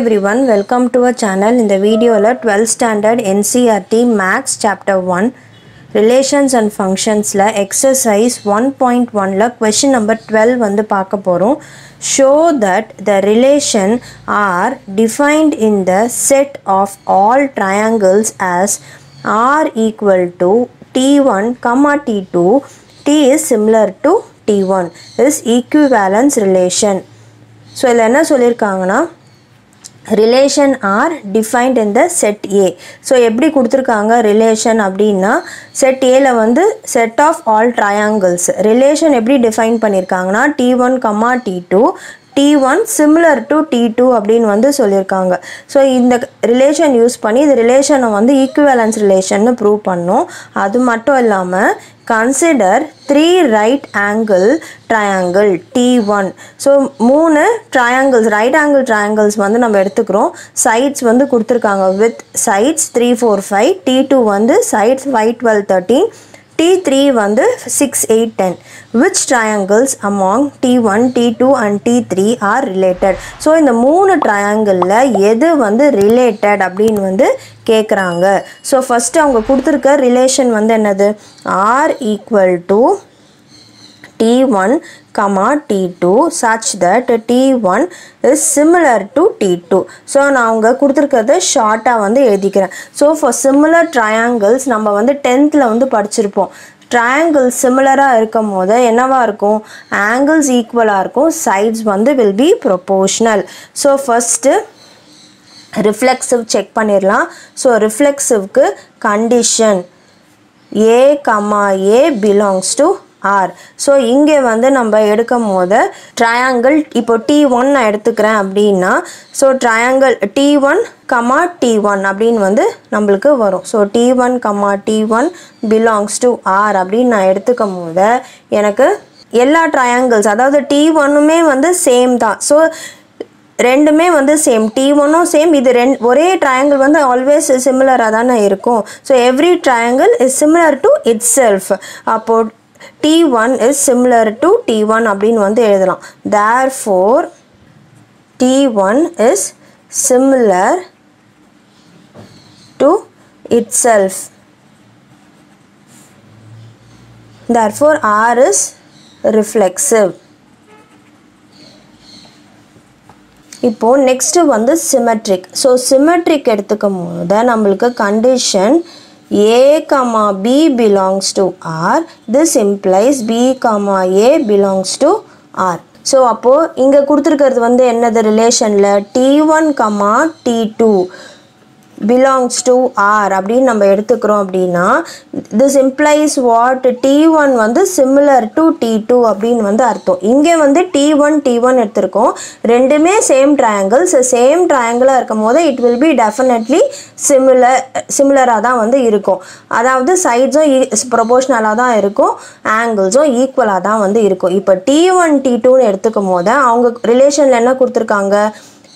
Every one welcome to a channel இந்த வீடியோவில் twelfth standard NCERT maths chapter one relations and ஃபங்க்ஷன்ஸில் exercise one point ஒனில் question number twelve வந்து பார்க்க போகிறோம் show that the relation R defined in the set of all triangles as R equal to T one comma T two T is similar to T one is equivalence relation so இதில் என்ன சொல்லியிருக்காங்கன்னா relation R defined in the set A so எப்படி கொடுத்துருக்காங்க relation அப்படின்னா set ஏல வந்து set of all triangles relation எப்படி define பண்ணியிருக்காங்கன்னா T one comma T two T one similar to T two அப்படின்னு வந்து சொல்லியிருக்காங்க ஸோ இந்த ரிலேஷன் யூஸ் பண்ணி இந்த ரிலேஷனை வந்து ஈக்குவலன்ஸ் ரிலேஷன்னு ப்ரூவ் பண்ணோம். அது மட்டும் இல்லாமல் consider three right angle triangle T one so மூணு ட்ரையாங்கிள்ஸ் ரைட் ஆங்கிள் ட்ரையாங்கிள்ஸ் வந்து நம்ம எடுத்துக்கிறோம். சைட்ஸ் வந்து கொடுத்துருக்காங்க with sides three four five T two வந்து sides five twelve thirteen T three வந்து six eight ten which triangles among T one T two and T three are related so இந்த மூணு ட்ரையாங்கிளில் எது வந்து ரிலேட்டட் அப்படின்னு வந்து கேட்குறாங்க ஸோ ஃபஸ்ட்டு அவங்க கொடுத்துருக்க ரிலேஷன் வந்து என்னது? R equal to T one comma T two such that T one is similar to T two so நான் அவங்க கொடுத்துருக்கிறத ஷார்ட்டாக வந்து எழுதிக்கிறேன். ஸோ ஃபார் சிமிலர் ட்ரையாங்கிள்ஸ் நம்ம வந்து டென்த்தில் வந்து படிச்சிருப்போம். ட்ரையாங்கிள்ஸ் சிமிலராக இருக்கும் போது என்னவா இருக்கும்? ஆங்கிள்ஸ் ஈக்குவலாக இருக்கும். சைட்ஸ் வந்து will be proportional so first reflexive check பண்ணிடலாம் so ரிஃப்ளெக்சிவ்க்கு condition A comma A belongs to R so இங்கே வந்து நம்ம எடுக்கும் போது ட்ரையாங்கிள் இப்போ டி ஒன் நான் எடுத்துக்கிறேன் அப்படின்னா so triangle T one comma T one அப்படின்னு வந்து நம்மளுக்கு வரும். So T one comma T one belongs to R அப்படின்னு நான் எடுத்துக்கும் போது எனக்கு எல்லா ட்ரையாங்கிள்ஸ் அதாவது டி ஒன்னுமே வந்து சேம் தான். ஸோ ரெண்டுமே வந்து சேம் டி ஒன்னும் சேம் இது ரெண்டு ஒரே ட்ரையாங்கிள் வந்து ஆல்வேஸ் சிமிலராக தானே இருக்கும். So every triangle is similar to itself அப்போது T one is similar to T one அப்படின்னு வந்து எழுதலாம். Therefore T one is similar to itself therefore R is reflexive. இப்போ நெக்ஸ்ட் வந்து சிமெட்ரிக் ஸோ சிமெட்ரிக் எடுத்துக்கும் போது நம்மளுக்கு condition A comma B belongs to R this implies B comma A belongs to R so அப்போது இங்கே கொடுத்துருக்கிறது வந்து என்னது ரிலேஷனில் T one comma T two belongs to R அப்படின்னு நம்ம எடுத்துக்கிறோம் அப்படின்னா this implies what T one வந்து சிமிலர் டு டி டூ அப்படின்னு வந்து அர்த்தம். இங்கே வந்து டி ஒன் டி ஒன் எடுத்திருக்கோம். ரெண்டுமே சேம் ட்ரையாங்கிள்ஸ் சேம் ட்ரையாங்கிளாக இருக்கும் போது it will be definitely similar சிமிலராக தான் வந்து இருக்கும். அதாவது சைட்ஸும் ப்ரொபோஷ்னலாக e- தான் இருக்கும். ஆங்கிள்ஸும் ஈக்குவலாக தான் வந்து இருக்கும். இப்போ டி ஒன் டி டூன்னு எடுத்துக்கும் போது அவங்க ரிலேஷனில் என்ன கொடுத்துருக்காங்க?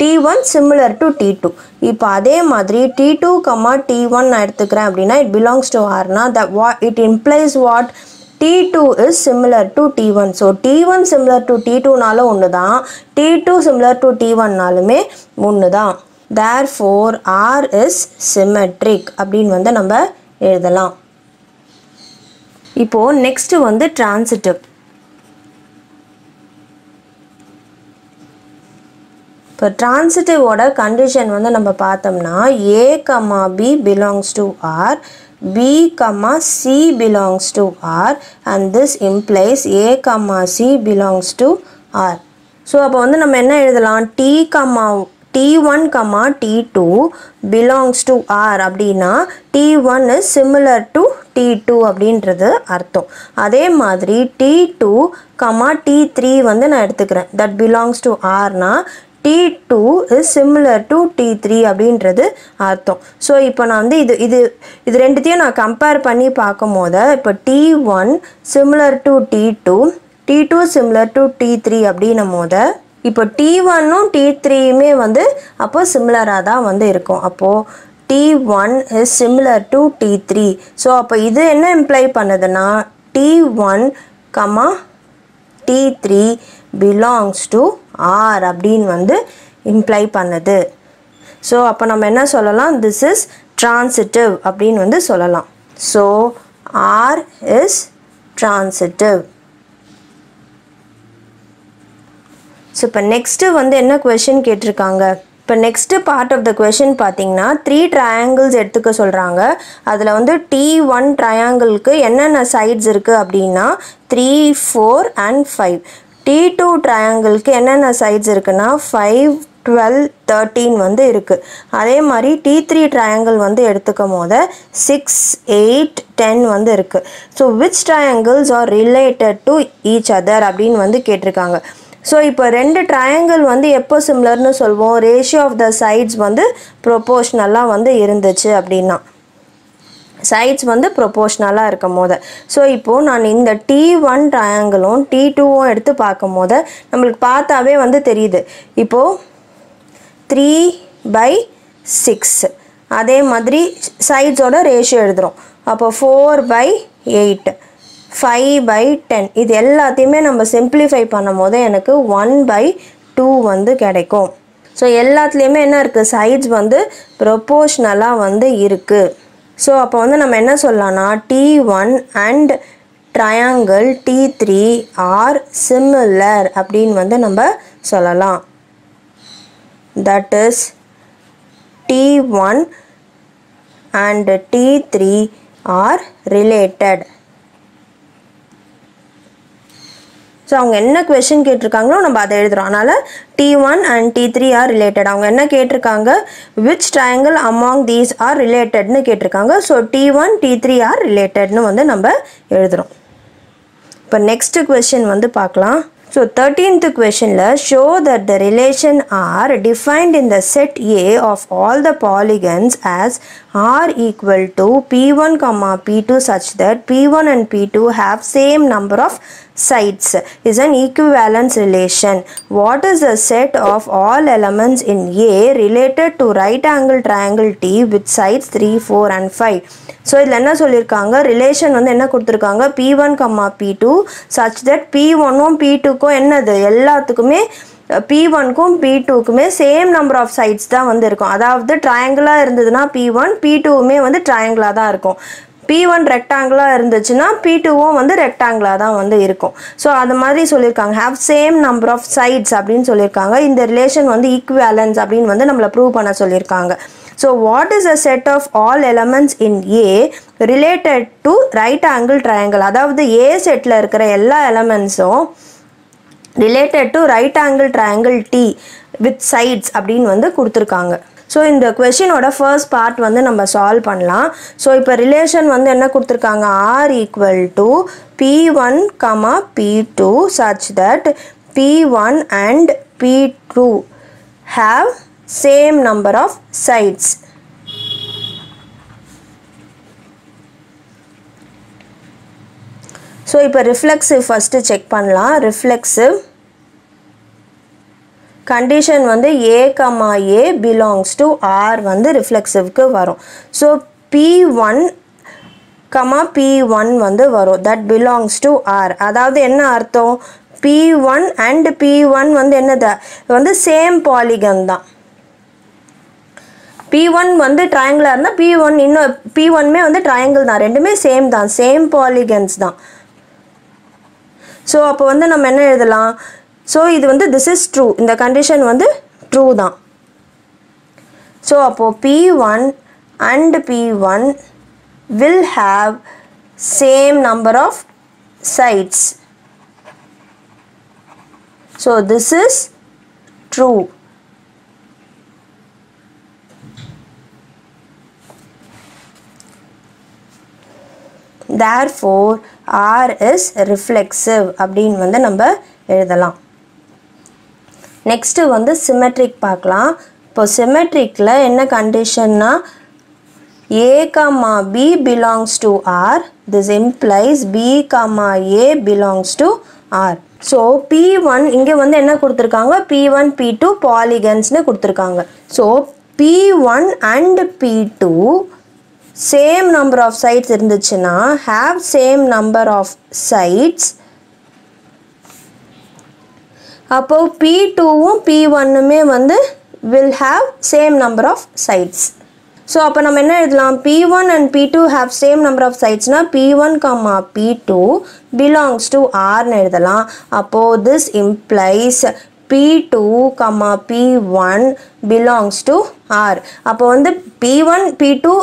T one similar to T two இப்போ அதே மாதிரி T two comma T one நான் எடுத்துக்கிறேன் அப்படின்னா இட் பிலாங்ஸ் டு ஆர்னா த வா it implies what T two is similar to T one so T one similar to T டூனாலும் ஒன்று தான் T two similar to T ஒன்னாலுமே ஒன்று தான் therefore R is symmetric அப்படின்னு வந்து நம்ம எழுதலாம். இப்போது நெக்ஸ்ட்டு வந்து டிரான்சிட்டிவ் இப்போ டிரான்சிட்டிவோட கண்டிஷன் வந்து நம்ம பார்த்தோம்னா A comma B belongs to R B comma C belongs to R and this implies A comma C belongs to R so அப்போ வந்து நம்ம என்ன எழுதலாம்? T comma T one comma T two belongs to R அப்படின்னா T one is similar to T two அப்படின்றது அர்த்தம். அதே மாதிரி T two comma T three வந்து நான் எடுத்துக்கிறேன். That belongs to ஆர்னா T two is similar to T three அப்படின்றது அர்த்தம். ஸோ இப்போ நான் வந்து இது இது இது ரெண்டுத்தையும் நான் கம்பேர் பண்ணி பார்க்கும் போது இப்போ T one similar to T two T two similar to T three அப்படின்னும் போது இப்போ டி ஒன்னும் டி த்ரீயுமே வந்து அப்போ சிமிலராக தான் வந்து இருக்கும். அப்போது T one is similar to T three so அப்போ இது என்ன இம்ப்ளை பண்ணுதுன்னா T one comma T three belongs to R அப்படின்னு வந்து இம்ப்ளை பண்ணுது. ஸோ அப்போ நம்ம என்ன சொல்லலாம்? திஸ் இஸ் ட்ரான்சிட்டிவ் அப்படின்னு வந்து சொல்லலாம். So R is transitive so இப்போ நெக்ஸ்ட்டு வந்து என்ன கொஷின் கேட்டிருக்காங்க? இப்போ next part of the question பார்த்தீங்கன்னா த்ரீ ட்ரையாங்கிள்ஸ் எடுத்துக்க சொல்கிறாங்க அதில் வந்து டி ஒன் ட்ரையாங்கிளுக்கு என்னென்ன சைட்ஸ் இருக்குது அப்படின்னா three four and five T two ட்ரையாங்கிளுக்கு என்னென்ன சைட்ஸ் இருக்குன்னா ஃபைவ் டுவெல் தேர்ட்டீன் வந்து இருக்குது அதே மாதிரி டி த்ரீ ட்ரையாங்கிள் வந்து எடுத்துக்கும் போது சிக்ஸ் எயிட் டென் வந்து இருக்குது so which triangles are related to each other அப்படின்னு வந்து கேட்டிருக்காங்க. ஸோ இப்போ ரெண்டு ட்ரையாங்கிள் வந்து எப்போ சிம்லர்னு சொல்வோம். ரேஷியோ ஆஃப் த சைட்ஸ் வந்து ப்ரொபோஷ்னலாக வந்து இருந்துச்சு அப்படின்னா. சைட்ஸ் வந்து ப்ரொபோஷ்னலாக இருக்கும் போது ஸோ இப்போது நான் இந்த டி ஒன் ட்ரையாங்கிளும் டி டூவும் எடுத்து பார்க்கும் போது நம்மளுக்கு பார்த்தாவே வந்து தெரியுது. இப்போது த்ரீ பை சிக்ஸ் அதே மாதிரி சைட்ஸோட ரேஷியோ எழுதுகிறோம் அப்போ four by eight five by ten இது எல்லாத்தையுமே நம்ம சிம்பிளிஃபை பண்ணும் போது எனக்கு ஒன் பை டூ வந்து கிடைக்கும். ஸோ எல்லாத்துலேயுமே என்ன இருக்குது சைட்ஸ் வந்து ப்ரொப்போஷ்னலாக வந்து இருக்குது ஸோ அப்போ வந்து நம்ம என்ன சொல்லலாம்னா T one and triangle T three are similar அப்படின்னு வந்து நம்ம சொல்லலாம். That is T one and T three are related so அவங்க என்ன கொஷின் கேட்டிருக்காங்களோ நம்ம அதை எழுதுறோம். அதனால் T one and T three are related அவங்க என்ன கேட்டிருக்காங்க? Which triangle among these are ரிலேட்டட்னு கேட்டிருக்காங்க. So T one T three are ரிலேட்டட்னு வந்து நம்ம எழுதுகிறோம் இப்போ நெக்ஸ்ட்டு கொஷின் வந்து பார்க்கலாம். So thirteenth கொஷனில் show that the relation R defined in the set A of all the polygons as R equal to P one comma P two such that P one and P two have same number of sides is an equivalence relation. What is the set of all elements in A related to right angle triangle T with sides 3, 4 and 5? So இதில் என்ன சொல்லியிருக்காங்க relation வந்து என்ன கொடுத்துருக்காங்க? P one comma P two such that P ஒன்னும் P டூக்கும் என்னது? எல்லாத்துக்குமே பி ஒன்க்கும் பி டூக்குமே சேம் நம்பர் ஆஃப் சைட்ஸ் தான் வந்து இருக்கும். அதாவது ட்ரையாங்கிளாக இருந்ததுன்னா பி ஒன் பி டூவுமே வந்து ட்ரையாங்கிளாக தான் இருக்கும். பி ஒன் ரெக்டாங்கிளாக இருந்துச்சுன்னா பி டூவும் வந்து ரெக்டாங்கிளாக தான் வந்து இருக்கும். ஸோ அது மாதிரி சொல்லியிருக்காங்க. Have same number of sides அப்படின்னு சொல்லியிருக்காங்க. இந்த ரிலேஷன் வந்து ஈக்குவேலன்ஸ் அப்படின்னு வந்து நம்மளை ப்ரூவ் பண்ண சொல்லியிருக்காங்க. So what is a set of all elements in A related to right angle triangle அதாவது ஏ செட்டில் இருக்கிற எல்லா எலமெண்ட்ஸும் related to right angle triangle T with sides அப்படின்னு வந்து கொடுத்துருக்காங்க. ஸோ இந்த கொஷினோட ஃபர்ஸ்ட் பார்ட் வந்து நம்ம சால்வ் பண்ணலாம். ஸோ இப்போ ரிலேஷன் வந்து என்ன கொடுத்துருக்காங்க? R equal to P one comma P two such that P one and P two have same number of sides so இப்போ ரிஃப்ளெக்ஸிவ் ஃபஸ்ட்டு செக் பண்ணலாம். ரிஃப்ளெக்ஸிவ் கண்டிஷன் வந்து A comma A belongs to R வந்து ரிஃப்ளெக்ஸிவ்க்கு வரும். So P one comma P one வந்து வரும். That belongs to R அதாவது என்ன அர்த்தம்? P one and P one வந்து என்னது? வந்து சேம் பாலிகன் தான். பி ஒன் வந்து ட்ரையாங்கிளாக இருந்தால் பி ஒன் இன்னும் பி ஒன்மே வந்து ட்ரையாங்கிள் தான். ரெண்டுமே சேம் தான். சேம் பாலிகன்ஸ் தான். ஸோ அப்போ வந்து நம்ம என்ன எழுதலாம்? ஸோ இது வந்து திஸ் இஸ் ட்ரூ இந்த கண்டிஷன் வந்து ட்ரூ தான். ஸோ அப்போது P one and P one will have same number of sides. So this is true. Therefore R is reflexive அப்படின்னு வந்து நம்ம எழுதலாம். நெக்ஸ்ட்டு வந்து சிமெட்ரிக் பார்க்கலாம். இப்போ சிமெட்ரிக்கில் என்ன கண்டிஷன்னா A comma B belongs to R this implies B comma A belongs to R so P one இங்கே வந்து என்ன கொடுத்துருக்காங்க? பி ஒன் பி டூ பாலிகன்ஸ்னு கொடுத்துருக்காங்க. So P one and P two same number of sides இருந்துச்சுன்னா have same number of sides அப்போது B டூவும் B ஒன்னுமே வந்து will have same number of sides so அப்போ நம்ம என்ன எழுதலாம்? P one and P two have same number of சைட்ஸ்னால் P one comma P two belongs to ஆர்னு எழுதலாம். அப்போது this implies P two comma P one belongs to R அப்போ வந்து P one P two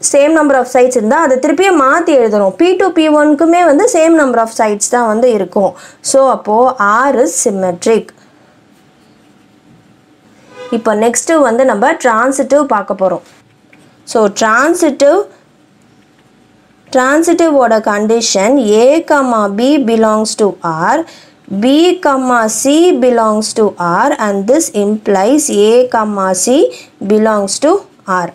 same number of sides இருந்தால் அதை திருப்பியும் மாற்றி எழுதணும். B two B ஒன்க்குமே வந்து சேம் நம்பர் ஆஃப் சைட்ஸ் தான் வந்து இருக்கும். ஸோ அப்போது ஆர் இஸ் சிமெட்ரிக் இப்போ நெக்ஸ்ட்டு வந்து நம்ம டிரான்சிட்டிவ் பார்க்க போகிறோம் so transitive டிரான்சிட்டிவோட condition A comma B belongs to R B comma C belongs to R and this implies A comma C belongs to R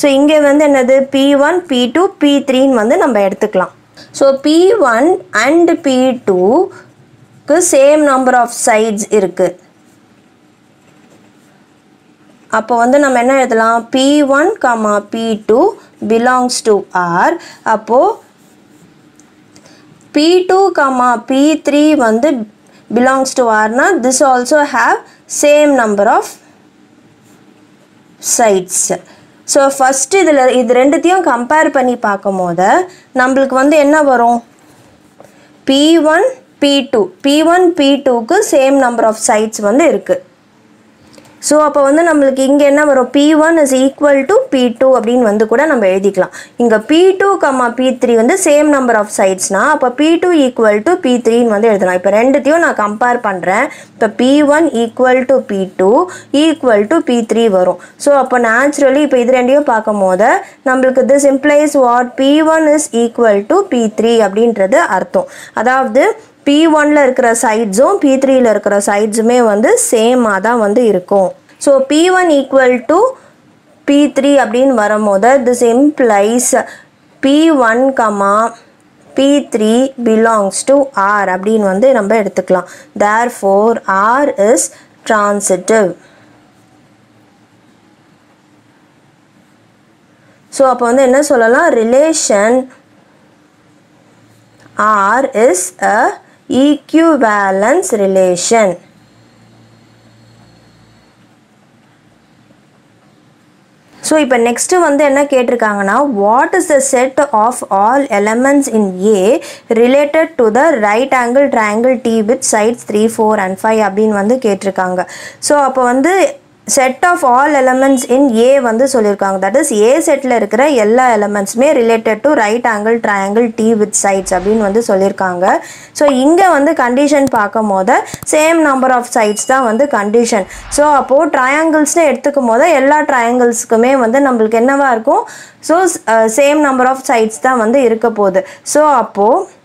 so இங்கே வந்து என்னது? P one P two P த்ரீன்னு வந்து நம்ம எடுத்துக்கலாம். So P one and P டூக்கு same number of sides இருக்குது அப்போ வந்து நம்ம என்ன எழுதலாம்? P one comma P two belongs to R அப்போது P two comma P three வந்து belongs to ஆர்னா this also have same number of sides so first இதில் இது ரெண்டுத்தையும் கம்பேர் பண்ணி பார்க்கும் போது நம்மளுக்கு வந்து என்ன வரும்? B one B two B one B டூக்கு சேம் நம்பர் ஆஃப் சைட்ஸ் வந்து இருக்குது ஸோ அப்போ வந்து நம்மளுக்கு இங்கே என்ன வரும்? B one is equal to B two அப்படின்னு வந்து கூட நம்ம எழுதிக்கலாம். இங்கே B two comma B three வந்து சேம் நம்பர் ஆஃப் சைட்ஸ்னா அப்போ B two equal to B த்ரீன்னு வந்து எழுதலாம். இப்போ ரெண்டுத்தையும் நான் கம்பேர் பண்ணுறேன் இப்போ B one equal to B two equal to B three வரும். ஸோ அப்போ நேச்சுரலி இப்போ இது ரெண்டையும் பார்க்கும் போது நம்மளுக்கு this implies what B one is equal to B three அப்படின்றது அர்த்தம். அதாவது பி ஒனில் இருக்கிற சைட்ஸும் பி த்ரீயில் இருக்கிற சைட்ஸுமே வந்து சேமாக தான் வந்து இருக்கும். So B one equal to B three அப்படின்னு வரும்போது this implies B one comma B three belongs to R அப்படின்னு வந்து நம்ம எடுத்துக்கலாம். Therefore R is transitive so அப்போ வந்து என்ன சொல்லலாம்? Relation R is a equivalence relation. So இப்போ நெக்ஸ்ட்டு வந்து என்ன கேட்டிருக்காங்கன்னா what is the set of all elements in A related to the right angle triangle T with sides three four and five அப்படின்னு வந்து கேட்டிருக்காங்க ஸோ அப்போ வந்து set of all elements in A வந்து சொல்லியிருக்காங்க. தட் இஸ் ஏ செட்டில் இருக்கிற எல்லா எலமெண்ட்ஸுமே related to right angle triangle T with sides அப்படின்னு வந்து சொல்லியிருக்காங்க. ஸோ இங்கே வந்து கண்டிஷன் பார்க்கும் போது சேம் நம்பர் ஆஃப் சைட்ஸ் தான் வந்து கண்டிஷன் ஸோ அப்போது ட்ரையாங்கிள்ஸ்னு எடுத்துக்கும் போது எல்லா ட்ரையாங்கிள்ஸுக்குமே வந்து நம்மளுக்கு என்னவாக இருக்கும்? So same number of sides தான் வந்து இருக்க போகுது. ஸோ அப்போது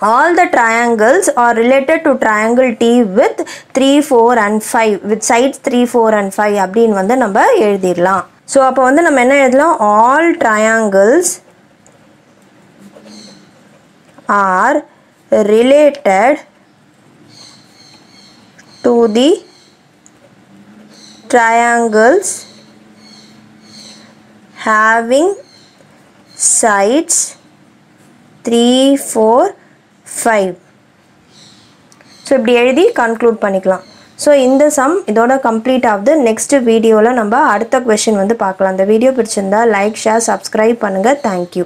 all the triangles are related to triangle T with 3, 4 and 5 with sides 3, 4 and 5 அப்படின்னு வந்து நம்ம எழுதிடலாம் ஸோ அப்போ வந்து நம்ம என்ன எழுதலாம் all triangles are related to the triangles having sides 3, 4 five so இப்படி எழுதி கன்க்ளூட் பண்ணிக்கலாம். ஸோ இந்த சம் இதோட கம்ப்ளீட் ஆகுது. நெக்ஸ்ட் வீடியோவில் நம்ம அடுத்த கொஷின் வந்து பார்க்கலாம். இந்த வீடியோ பிடிச்சிருந்தா லைக் ஷேர் சப்ஸ்கிரைப் பண்ணுங்கள் தேங்க்யூ